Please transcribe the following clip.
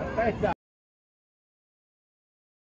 Aspetta!